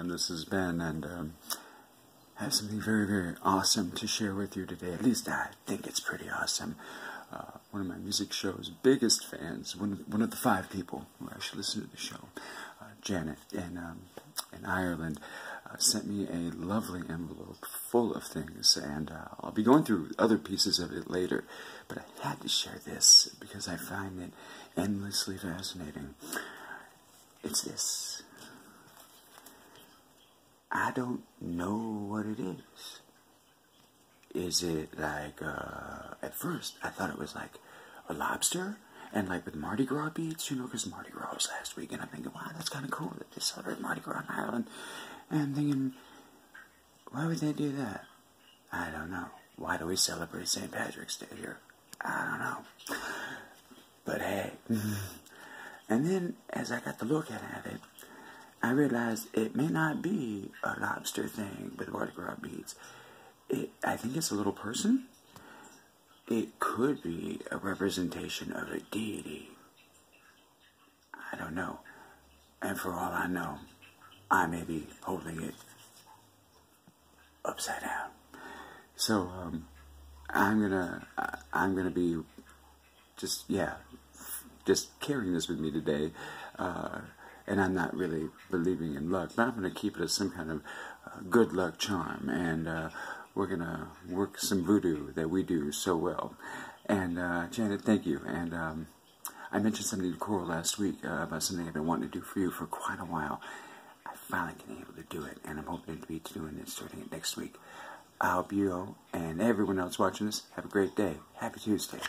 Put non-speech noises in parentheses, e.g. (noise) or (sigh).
everyone. This has been, and um, I have something very, very awesome to share with you today. At least I think it's pretty awesome. Uh, one of my music show's biggest fans, one, one of the five people who actually listen to the show, uh, Janet in, um, in Ireland, uh, sent me a lovely envelope full of things, and uh, I'll be going through other pieces of it later, but I had to share this because I find it endlessly fascinating. It's this. I don't know what it is. Is it like, uh, at first I thought it was like a lobster, and like with Mardi Gras beads, you know, because Mardi Gras was last week, and I'm thinking, wow, that's kind of cool that they celebrate Mardi Gras in Ireland. And I'm thinking, why would they do that? I don't know. Why do we celebrate St. Patrick's Day here? I don't know. But hey. (laughs) and then as I got to look at it, I realized it may not be a lobster thing with Mardi Gras beads. It, I think it's a little person. It could be a representation of a deity. I don't know. And for all I know, I may be holding it upside down. So, um, I'm gonna, I'm gonna be just, yeah, just carrying this with me today. Uh, and I'm not really believing in luck, but I'm going to keep it as some kind of uh, good luck charm, and uh, we're going to work some voodoo that we do so well. And uh, Janet, thank you. And um, I mentioned something to Coral last week uh, about something I've been wanting to do for you for quite a while. I finally been able to do it, and I'm hoping to be doing it starting it next week. I hope you and everyone else watching this have a great day. Happy Tuesday.